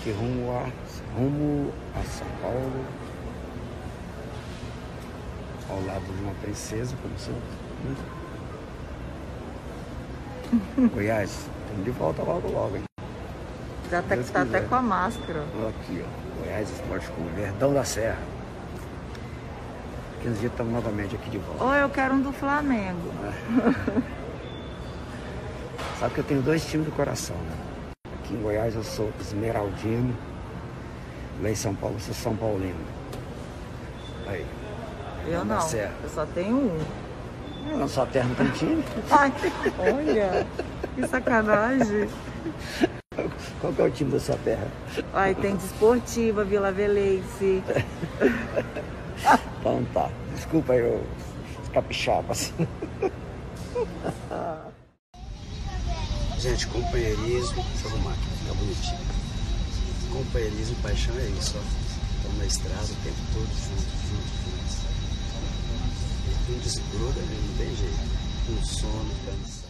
aqui rumo a, rumo a São Paulo. Ao lado de uma princesa, como sempre. Goiás, estamos de volta logo logo, hein? Já tá, tá até com a máscara. Aqui, ó. Goiás Esporte Clube, Verdão da Serra. 15 dias estamos novamente aqui de volta. Ou eu quero um do Flamengo. Sabe que eu tenho dois times do coração, né? Aqui em Goiás eu sou esmeraldino. Lá em São Paulo eu sou São Paulino. Aí. Eu não, Serra. eu só tenho um. Na sua terra não tem time? Ai, olha, que sacanagem. Qual que é o time da sua terra? Ai, tem Desportiva, Vila Velense. Então tá. Desculpa eu capixaba assim. Gente, companheirismo, deixa eu arrumar aqui, fica bonitinho. Companheirismo paixão é isso, ó. Estamos na estrada o tempo todo junto, junto, junto. Não desgruda, né? não tem jeito. Com sono, cansado.